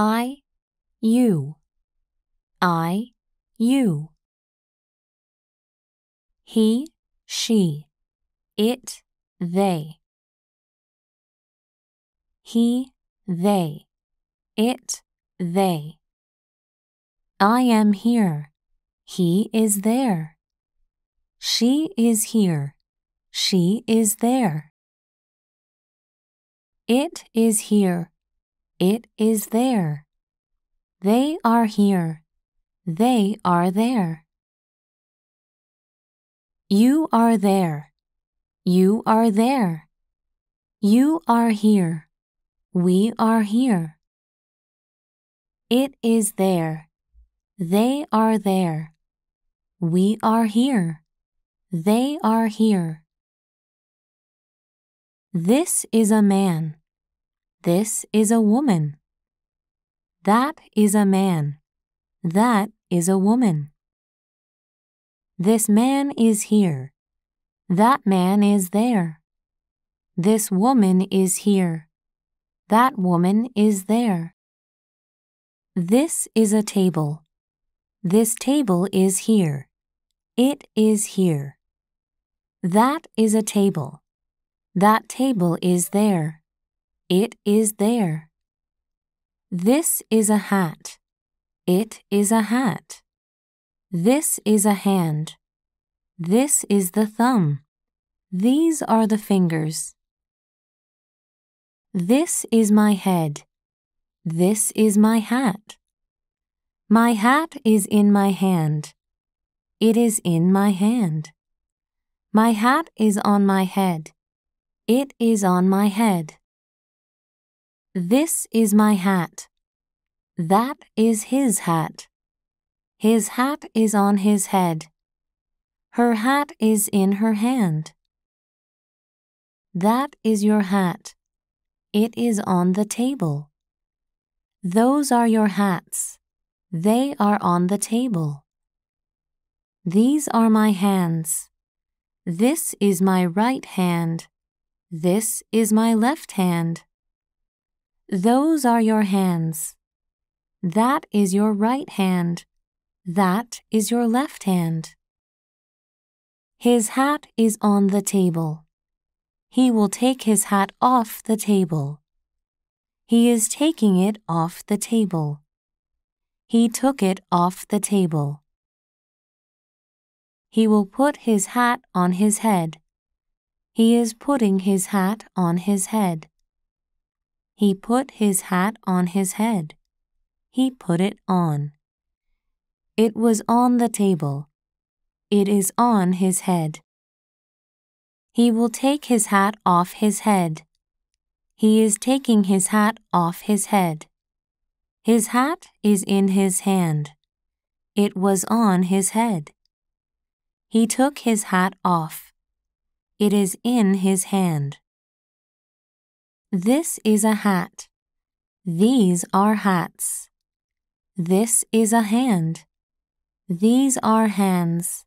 I, you. I, you. He, she. It, they. He, they. It, they. I am here. He is there. She is here. She is there. It is here. It is there. They are here. They are there. You are there. You are there. You are here. We are here. It is there. They are there. We are here. They are here. This is a man. This is a woman. That is a man. That is a woman. This man is here. That man is there. This woman is here. That woman is there. This is a table. This table is here. It is here. That is a table. That table is there. It is there. This is a hat. It is a hat. This is a hand. This is the thumb. These are the fingers. This is my head. This is my hat. My hat is in my hand. It is in my hand. My hat is on my head. It is on my head. This is my hat. That is his hat. His hat is on his head. Her hat is in her hand. That is your hat. It is on the table. Those are your hats. They are on the table. These are my hands. This is my right hand. This is my left hand. Those are your hands. That is your right hand. That is your left hand. His hat is on the table. He will take his hat off the table. He is taking it off the table. He took it off the table. He will put his hat on his head. He is putting his hat on his head. He put his hat on his head. He put it on. It was on the table. It is on his head. He will take his hat off his head. He is taking his hat off his head. His hat is in his hand. It was on his head. He took his hat off. It is in his hand. This is a hat. These are hats. This is a hand. These are hands.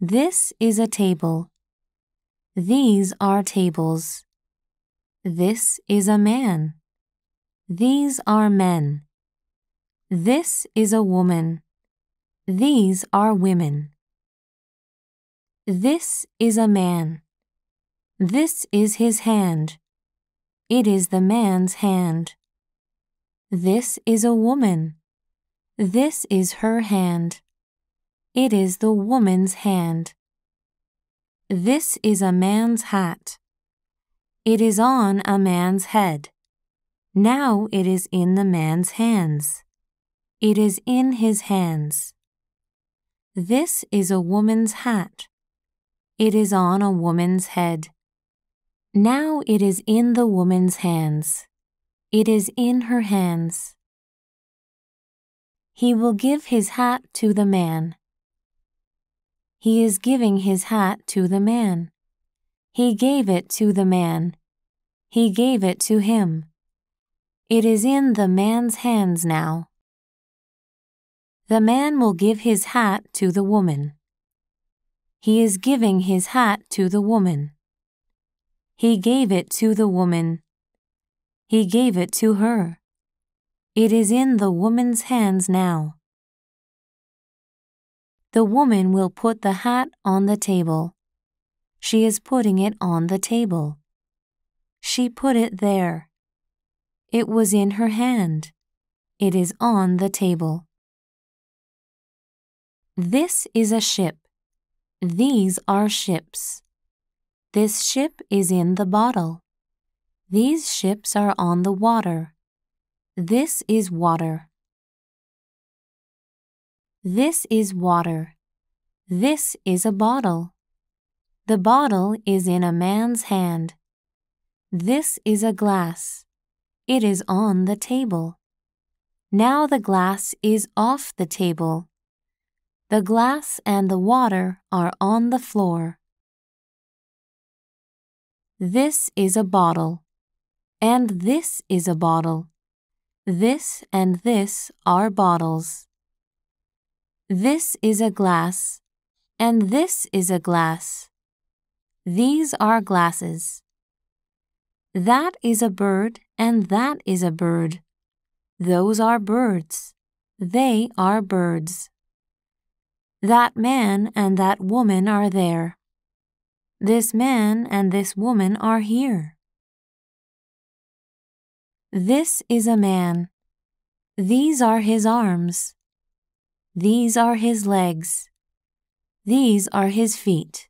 This is a table. These are tables. This is a man. These are men. This is a woman. These are women. This is a man. This is his hand. It is the man's hand. This is a woman. This is her hand. It is the woman's hand. This is a man's hat. It is on a man's head. Now it is in the man's hands. It is in his hands. This is a woman's hat. It is on a woman's head. Now it is in the woman's hands. It is in her hands. He will give his hat to the man. He is giving his hat to the man. He gave it to the man. He gave it to him. It is in the man's hands now. The man will give his hat to the woman. He is giving his hat to the woman. He gave it to the woman. He gave it to her. It is in the woman's hands now. The woman will put the hat on the table. She is putting it on the table. She put it there. It was in her hand. It is on the table. This is a ship. These are ships. This ship is in the bottle. These ships are on the water. This is water. This is water. This is a bottle. The bottle is in a man's hand. This is a glass. It is on the table. Now the glass is off the table. The glass and the water are on the floor. This is a bottle. And this is a bottle. This and this are bottles. This is a glass. And this is a glass. These are glasses. That is a bird, and that is a bird. Those are birds. They are birds. That man and that woman are there. This man and this woman are here. This is a man. These are his arms. These are his legs. These are his feet.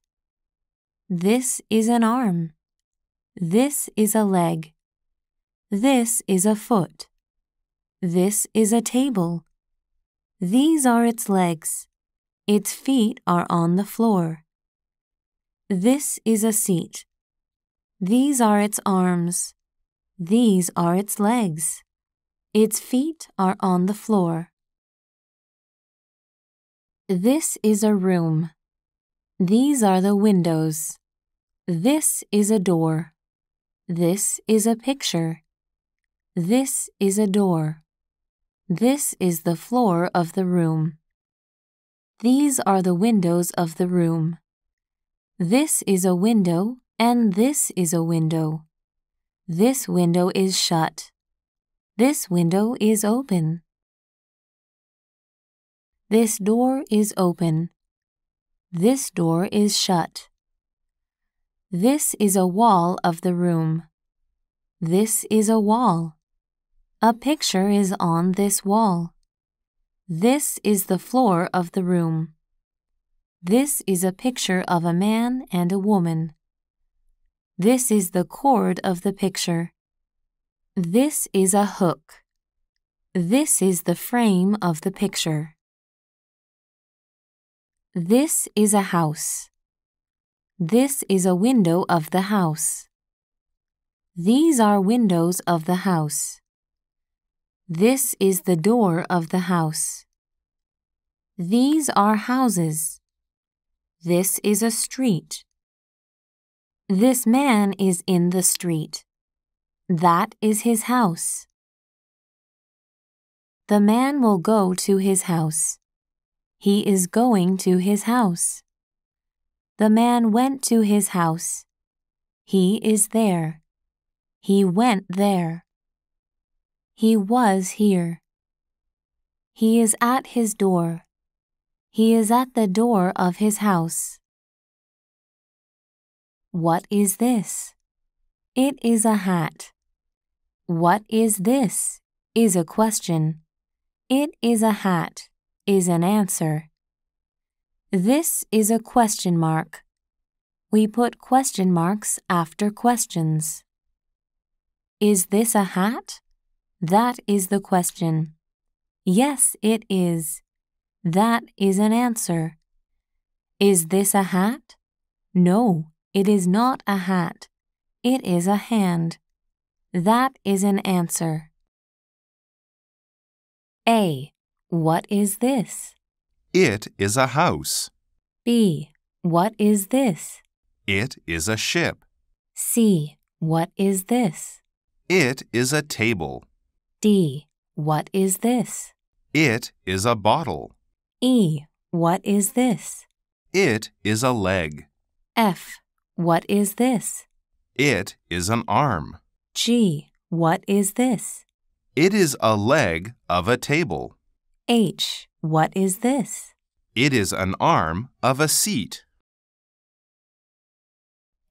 This is an arm. This is a leg. This is a foot. This is a table. These are its legs. Its feet are on the floor. This is a seat. These are its arms. These are its legs. Its feet are on the floor. This is a room. These are the windows. This is a door. This is a picture. This is a door. This is the floor of the room. These are the windows of the room. This is a window, and this is a window. This window is shut. This window is open. This door is open. This door is shut. This is a wall of the room. This is a wall. A picture is on this wall. This is the floor of the room. This is a picture of a man and a woman. This is the cord of the picture. This is a hook. This is the frame of the picture. This is a house. This is a window of the house. These are windows of the house. This is the door of the house. These are houses. This is a street. This man is in the street. That is his house. The man will go to his house. He is going to his house. The man went to his house. He is there. He went there. He was here. He is at his door. He is at the door of his house. What is this? It is a hat. What is this? is a question. It is a hat is an answer. This is a question mark. We put question marks after questions. Is this a hat? That is the question. Yes, it is. That is an answer. Is this a hat? No, it is not a hat. It is a hand. That is an answer. A. What is this? It is a house. B. What is this? It is a ship. C. What is this? It is a table. D. What is this? It is a bottle. E. What is this? It is a leg. F. What is this? It is an arm. G. What is this? It is a leg of a table. H. What is this? It is an arm of a seat.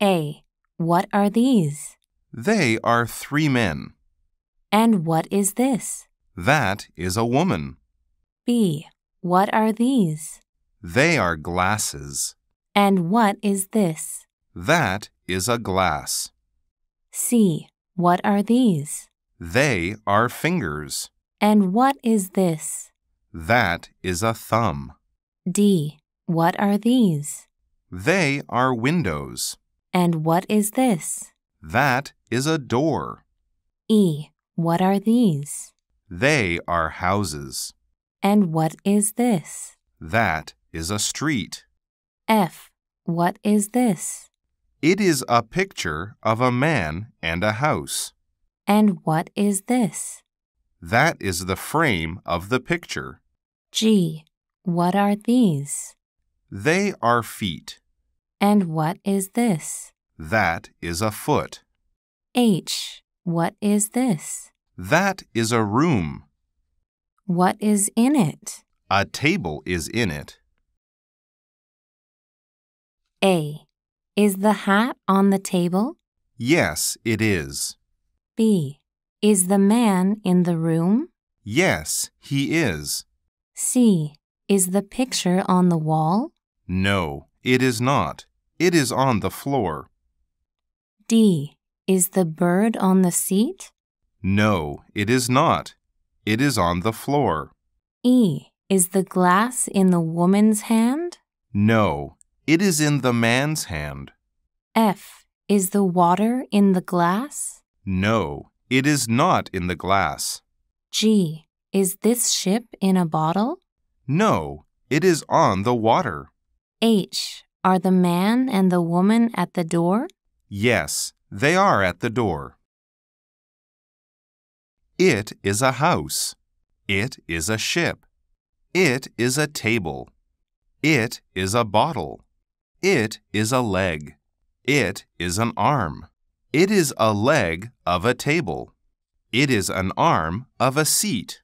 A. What are these? They are three men. And what is this? That is a woman. B. What are these? They are glasses. And what is this? That is a glass. C. What are these? They are fingers. And what is this? That is a thumb. D. What are these? They are windows. And what is this? That is a door. E. What are these? They are houses. And what is this? That is a street. F. What is this? It is a picture of a man and a house. And what is this? That is the frame of the picture. G. What are these? They are feet. And what is this? That is a foot. H. What is this? That is a room. What is in it? A table is in it. A. Is the hat on the table? Yes, it is. B. Is the man in the room? Yes, he is. C. Is the picture on the wall? No, it is not. It is on the floor. D. Is the bird on the seat? No, it is not. It is on the floor. E. Is the glass in the woman's hand? No, it is in the man's hand. F. Is the water in the glass? No, it is not in the glass. G. Is this ship in a bottle? No, it is on the water. H. Are the man and the woman at the door? Yes, they are at the door. It is a house. It is a ship. It is a table. It is a bottle. It is a leg. It is an arm. It is a leg of a table. It is an arm of a seat.